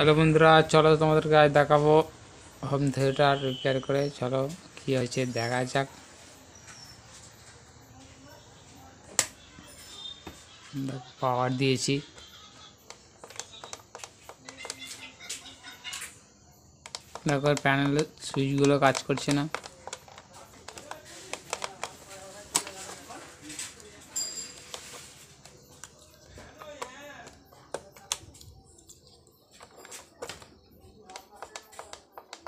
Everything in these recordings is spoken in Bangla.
হ্যালো বন্ধুরা, চলো তোমাদেরকে আজ দেখাবো হোম থিয়েটার রিপেয়ার করে। চলো, কি হয়েছে দেখা যাক। পাওয়ার দিয়েছি। দেখো প্যানেলের সুইচগুলো কাজ করছে না।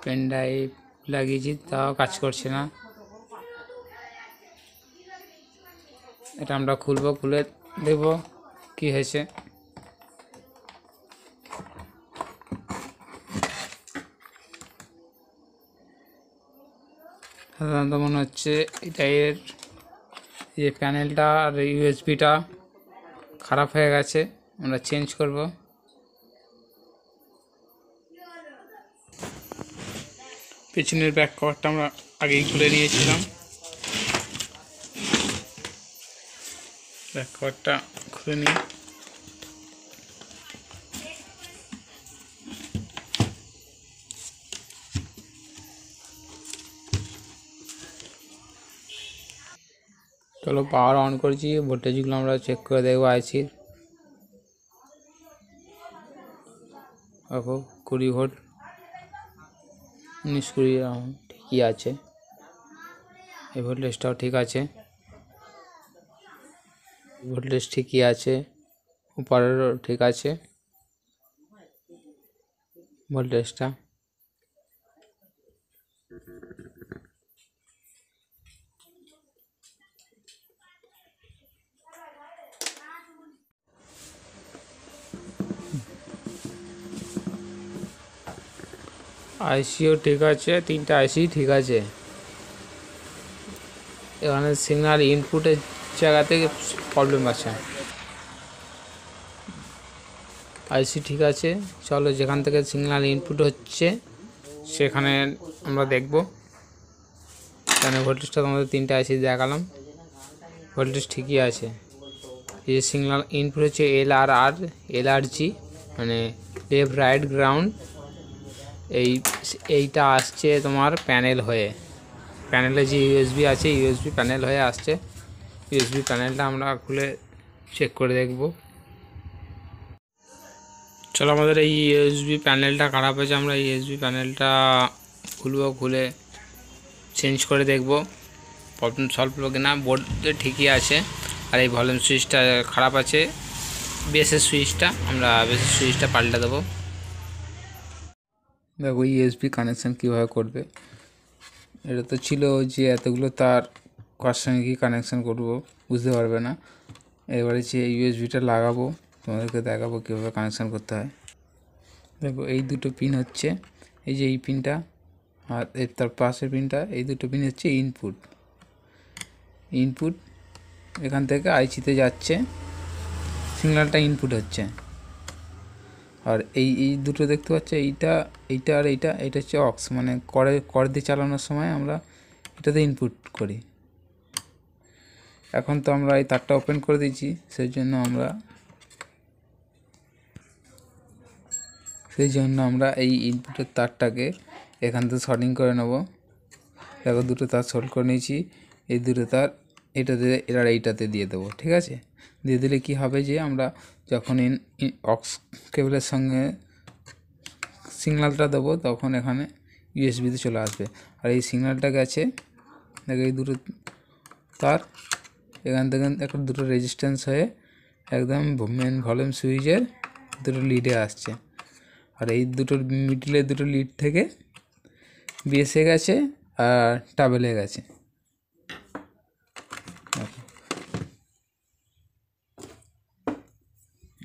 পেন ড্রাইভ লাগিয়েছি, তাও কাজ করছে না। এটা আমরা খুলবো, খুলে দেব কি হয়েছে। সাধারণত মনে হচ্ছে এটা এর যে প্যানেলটা আর ইউএসবিটা খারাপ হয়ে গেছে, আমরা চেঞ্জ করব। পেছনের ব্যাক কভারটা আমরা আগেই খুলে নিয়েছিলাম। ব্যাক কভারটা খুলে নিই। চলো পাওয়ার অন করেছি ভোল্টেজগুলো আমরা চেক করে দেখব আইসির দেখো কুড়ি ভোল্ট উনিশ কুড়ি রাউন্ড ঠিকই আছে। এই ঠিক আছে। ভোল্টেজ ঠিকই আছে। উপরেরও ঠিক আছে। ভোল্টেজটা আইসিও ঠিক আছে, তিনটা আইসি ঠিক আছে। এখানে সিগনাল ইনপুটের জায়গাতে প্রবলেম আছে। আইসি ঠিক আছে, চলো যেখান থেকে সিগনাল ইনপুট হচ্ছে, সেখানে আমরা দেখব। এখানে ভোল্টেজটা তোমাদের তিনটা আইসি দেখালাম। ভোল্টেজ ঠিকই আছে। এই সিগনাল ইনপুট হচ্ছে এল আর আর এল আর জি মানে লেফট রাইট গ্রাউন্ড এই, এইটা আসছে তোমার প্যানেল হয়ে। প্যানেলে যে ইউএসবি আছে, ইউএসবি প্যানেল হয়ে আসছে। ইউএসবি প্যানেলটা আমরা খুলে চেক করে দেখব। চলো আমাদের এই ইউএসবি প্যানেলটা খারাপ হয়েছে, আমরা ইউএসবি প্যানেলটা খুলবো, খুলে চেঞ্জ করে দেখব। প্রবলেম সলভ হলো কিনা বোর্ডে ঠিকই আছে, আর এই ভলিউম সুইচটা খারাপ আছে। বেসের সুইচটা আমরা বেসের সুইচটা পাল্টে দেবো। দেখো ইউএসবি কানেকশান কীভাবে করবে? এটা তো ছিল যে এতগুলো তার কার সঙ্গে কী কানেকশান করব বুঝতে পারবে না। এবারে যে ইউএসবিটা লাগাবো, তোমাদেরকে দেখাবো কীভাবে কানেকশান করতে হয়। দেখো এই দুটো পিন হচ্ছে, এই যে এই পিনটা আর এর তার পাশের পিনটা এই দুটো পিন হচ্ছে ইনপুট ইনপুট এখান থেকে আইসিতে যাচ্ছে সিগন্যালটা ইনপুট হচ্ছে। আর এই এই দুটো দেখতে পাচ্ছ, এইটা এইটা আর এইটা এটা হচ্ছে অক্স মানে করে কর দিয়ে চালানোর সময় আমরা এটাতে ইনপুট করি। এখন তো আমরা এই তারটা ওপেন করে দিয়েছি, সেই জন্য আমরা, সেই জন্য আমরা এই ইনপুটের তারটাকে এখান থেকে শর্টিং করে নেব। দেখো দুটো তার শর্ট করে নিয়েছি, এই দুটো তার এটাতে এরা এইটাতে দিয়ে দেবো, ঠিক আছে? দিয়ে দিলে কি হবে যে আমরা যখন ইন অক্স কেবলের সঙ্গে সিগনালটা দেবো, তখন এখানে ইউএসবিতে চলে আসবে। আর এই সিগনালটা গেছে, দেখো এই দুটো তার, এখান থেকে এখন দুটো রেজিস্ট্যান্স হয়ে একদম মেন ভলিউম সুইচের দুটো লিডে আসছে। আর এই দুটোর মিডিলে দুটো লিড থেকে বিএসএ গেছে আর টাবেলে গেছে।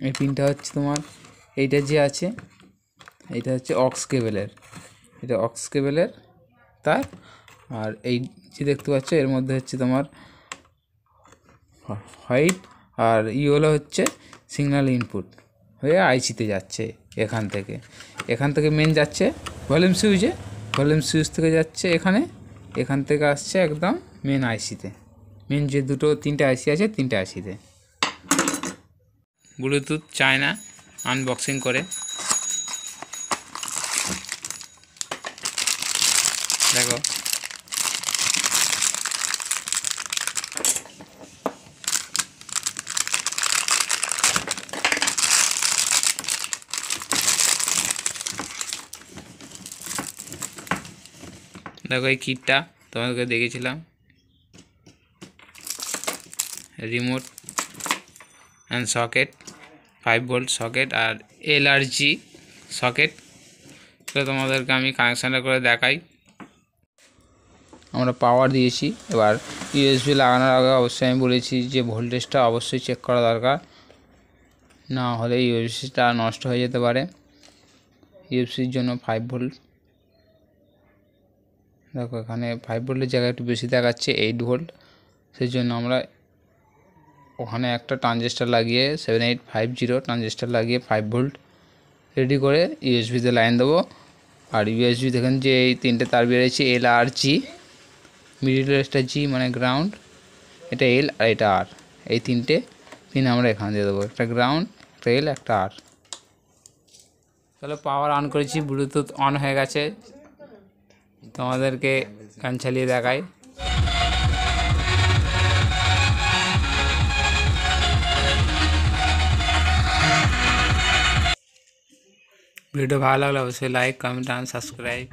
এই পিনটা হচ্ছে তোমার, এইটা যে আছে, এইটা হচ্ছে অক্স কেবেলের এটা অক্স কেবেলের তার, আর এই যে দেখতে পাচ্ছ, এর মধ্যে হচ্ছে তোমার হোয়াইট আর ইয়েলো হচ্ছে সিগন্যাল ইনপুট হয়ে আইসিতে যাচ্ছে এখান থেকে। এখান থেকে মেন যাচ্ছে ভলিউম সুইচে ভলিউম সুইচ থেকে যাচ্ছে এখানে, এখান থেকে আসছে একদম মেন আইসিতে মেন যে দুটো, তিনটে আইসি আছে, তিনটে আইসিতে ব্লুটুথ চায়না আনবক্সিং করে। দেখো। দেখো এই কিটটা তোমাদেরকে দেখেছিলাম remote and socket five volt socket R এলআরজি socket তো তোমাদেরকে আমি কানেকশানটা করে দেখাই। আমরা পাওয়ার দিয়েছি, এবার ইউএসবি লাগানোর আগে অবশ্যই আমি বলেছি যে ভোল্টেজটা অবশ্যই চেক করা দরকার। না হলে ইউএসবিটা নষ্ট হয়ে যেতে পারে। ইউএসবির জন্য ফাইভ ভোল্ট দেখো এখানে ফাইভ ভোল্টের জায়গায় একটু বেশি দেখাচ্ছে এইট ভোল্ট সেই জন্য আমরা ওখানে একটা ট্রানজিস্টার লাগিয়ে seven eight five zero transistor লাগিয়ে ফাইভ ভোল্ট রেডি করে ইউএসবিতে লাইন দেবো। আর ইউএসবি দেখেন যে এই তিনটে তার বেরিয়েছে এল আর জি মিডিল একটা জি মানে গ্রাউন্ড এটা এল আর এটা আর এই তিনটে পিন আমরা এখানে দিয়ে দেবো। একটা গ্রাউন্ড একটা এল একটা আর তাহলে পাওয়ার অন করেছি ব্লুটুথ অন হয়ে গেছে। তোমাদেরকে গান চালিয়ে দেখাই। वीडियो भाला लगे लाइक कमेंट एंड सब्सक्राइब